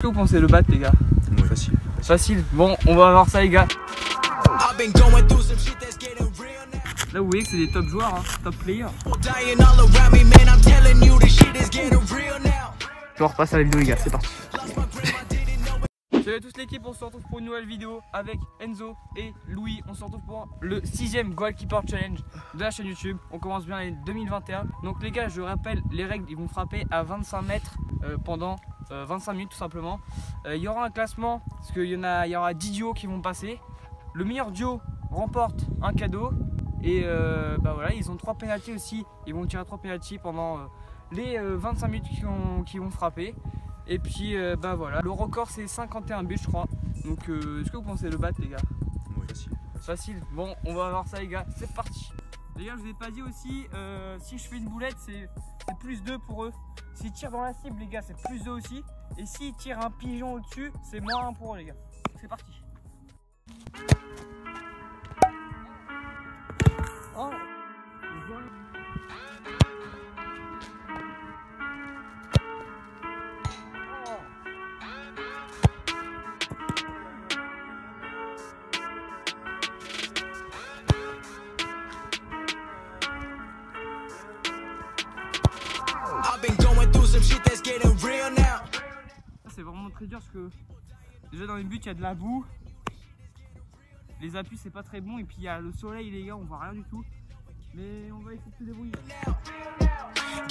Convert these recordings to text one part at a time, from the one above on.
que vous pensez le battre les gars Facile. Facile. Bon, on va voir ça les gars. Là vous voyez que c'est des top joueurs, hein, top players. Je repasse à la vidéo les gars, c'est parti. Salut à tous l'équipe, on se retrouve pour une nouvelle vidéo avec Enzo et Louis. On se retrouve pour le sixième Goalkeeper Challenge de la chaîne YouTube. On commence bien l'année 2021. Donc les gars, je rappelle les règles, ils vont frapper à 25 mètres euh, pendant 25 minutes tout simplement. Euh, Il y aura un classement parce qu'il y en a, il y aura 10 duos qui vont passer. Le meilleur duo remporte un cadeau. Et euh, bah voilà, ils ont trois pénalties aussi. Ils vont tirer trois pénalties pendant euh, les euh, 25 minutes qui vont, qui vont frapper. Et puis euh, bah voilà, le record c'est 51 buts je crois. Donc euh, est-ce que vous pensez le battre les gars? Facile. Facile. Bon, on va voir ça les gars, c'est parti. Gars, je vous ai pas dit aussi, euh, si je fais une boulette, c'est c'est plus 2 pour eux. S'ils tirent dans la cible, les gars, c'est plus 2 aussi. Et s'ils tirent un pigeon au-dessus, c'est moins 1 pour eux les gars. C'est parti. C'est vraiment très dur parce que déjà dans les buts il y a de la boue. Les appuis c'est pas très bon et puis il y a le soleil les gars on voit rien du tout. Mais on va essayer de se débrouiller.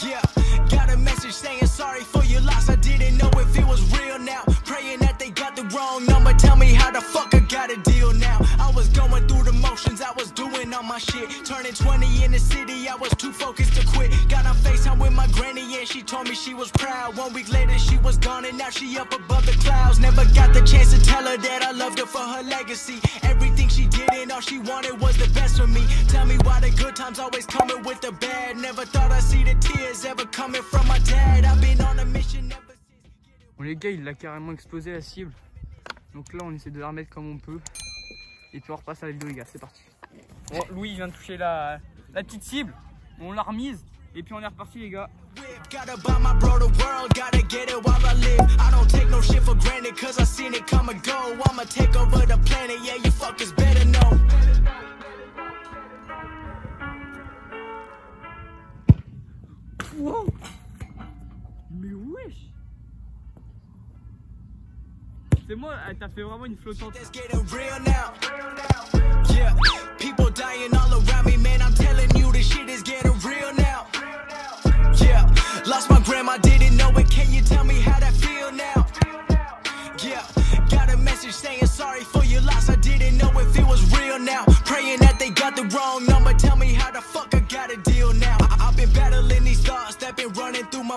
Yeah, got a message saying sorry for your loss. I didn't know if it was real now. Praying that they got the wrong number. Tell me how the fuck I got a deal now. I was going through the motions, I was doing all my shit. Turning 20 in the city, I was too focused my granny and she told me she was proud. One week later, she was gone and now she up above the clouds. Never got the chance to tell her that I loved her for her legacy. Everything she did and all she wanted was the best for me. Tell me why the good times always coming with the bad. Never thought I'd see the tears ever coming from my dad. I've been on a mission ever since. Bon les gars il a carrément explosé la cible. Donc là on essaie de la remettre comme on peut. Et puis on repasse à la vidéo les gars, c'est parti. Bon Louis il vient de toucher la, la petite cible. On l'a remise. Et puis on est reparti les gars. Whip. Gotta buy my bro the world, gotta get it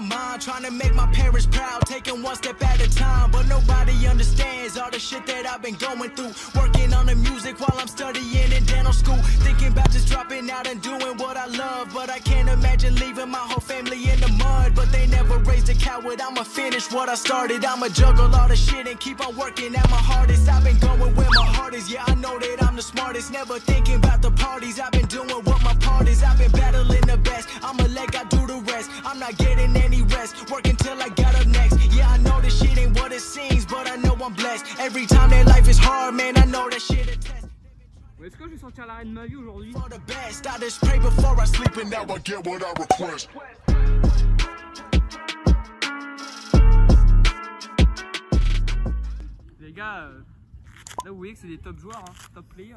my mind. Trying to make my parents proud, taking one step at a time. But nobody understands all the shit that I've been going through. Working on the music while I'm studying in dental school. Thinking about just dropping out and doing what I love. But I can't imagine leaving my whole family in the mud. But they never raised a coward. I'ma finish what I started. I'ma juggle all the shit and keep on working at my hardest. I've been going where my heart is. Yeah, I know that I'm the smartest. Never thinking about the parties. Life is hard, man, I know that shit Est-ce que je vais sortir l'arrêt de ma vie aujourd'hui For the best, I just pray before I sleep and Now I get what I request. Les gars, euh, là vous voyez que c'est des top joueurs, hein, top players.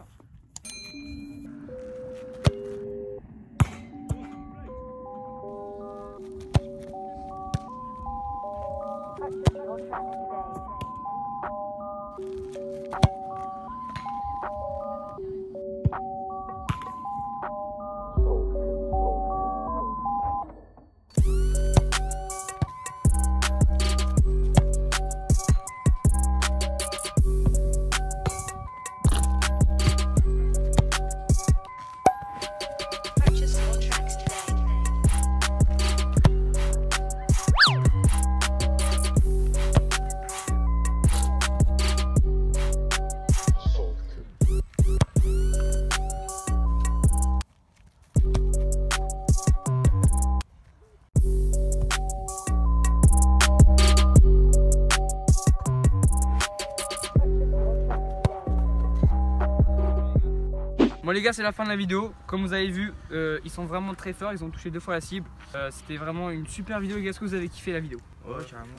Les gars, c'est la fin de la vidéo. Comme vous avez vu, euh, ils sont vraiment très forts. Ils ont touché deux fois la cible. Euh, C'était vraiment une super vidéo. Les gars, est-ce que vous avez kiffé la vidéo Ouais, carrément.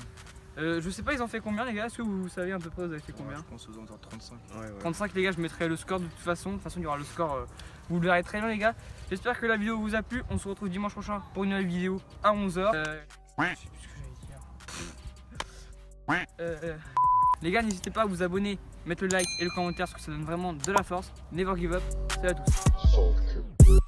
Euh, Je sais pas, ils ont fait combien, les gars? Est-ce que vous savez à peu près, vous avez fait combien? Je pense aux alentours de 35. Ouais, ouais. 35 les gars, je mettrai le score de toute façon. De toute façon, il y aura le score. euh, vous le verrez très bien les gars. J'espère que la vidéo vous a plu. On se retrouve dimanche prochain pour une nouvelle vidéo à 11h. Euh, je sais plus ce que j'allais dire. Les gars, n'hésitez pas à vous abonner, mettre le like et le commentaire parce que ça donne vraiment de la force. Never give up. Salut à tous.